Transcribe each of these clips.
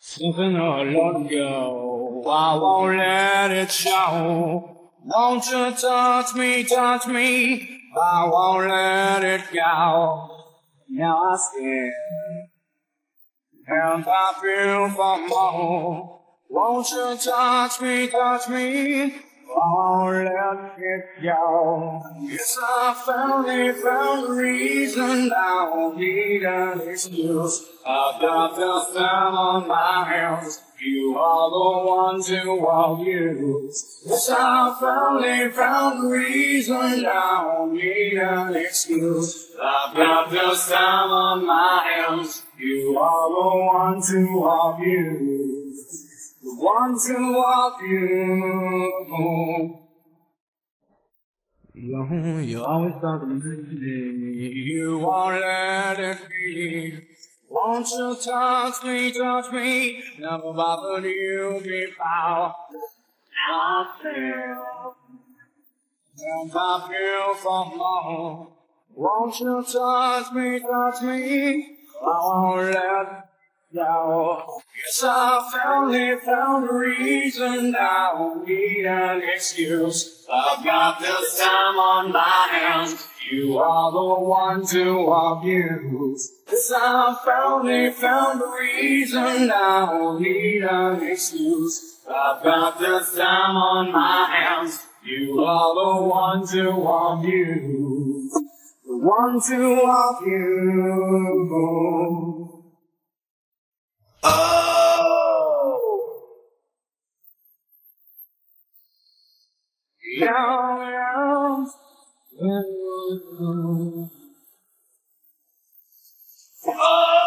Something I let go. I won't let it show. Won't you touch me, touch me? I won't let it go. Now I stand and I feel for more. Won't you touch me, touch me? Oh, let it go. Yes, I finally found a reason. I won't need an excuse. I've got the time on my hands. You are the one to I'll use. Yes, I finally found a reason. I won't need an excuse. I've got this time on my hands. You are the one to I'll use the one to walk you. Always me. You won't let it be. Won't you touch me, touch me? Never bothered you before. I feel, and I feel for more. Won't you touch me, touch me? I won't let now, yes, I finally found a reason. I don't need an excuse. I've got this time on my hands. You are the one to abuse. Yes, I finally found a reason. I don't need an excuse. I've got this time on my hands. You are the one to abuse. The one to abuse. Oh! Oh!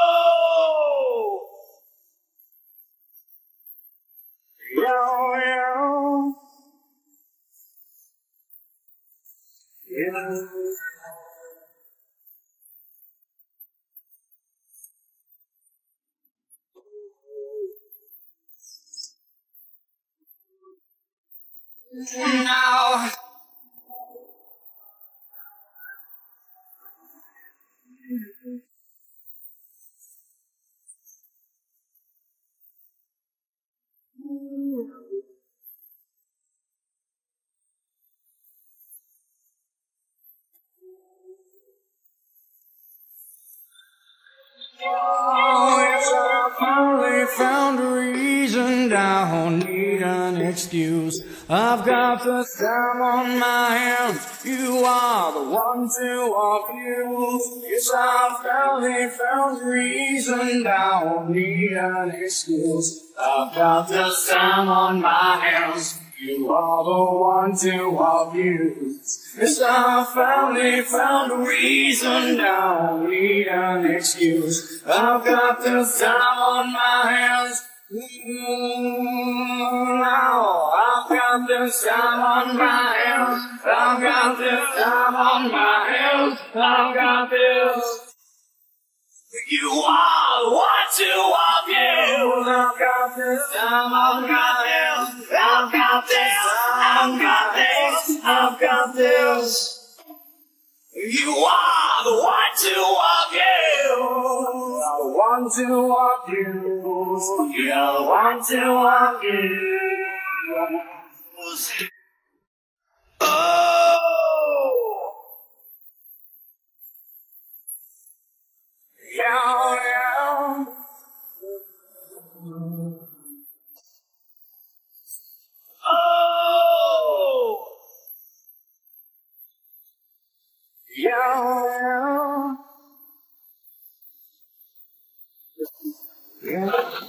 Yeah. Now. Oh, yes, I finally found a reason. I don't need an excuse. I've got the time on my hands. You are the one to abuse. Yes, I found a reason. I don't need an excuse. I've got the time on my hands. You are the one to abuse. Yes, I finally found a reason. I don't need an excuse. I've got the time on my hands. Now I've got this time on my hands. I've got this time on my hands. I've got this. You are abuse. I've got this. I've got this. I've got this. I've got this. You are the one to abuse. The one to abuse. You're the one to abuse. Oh! Yeah, yeah. Oh! Yeah, yeah. Yeah.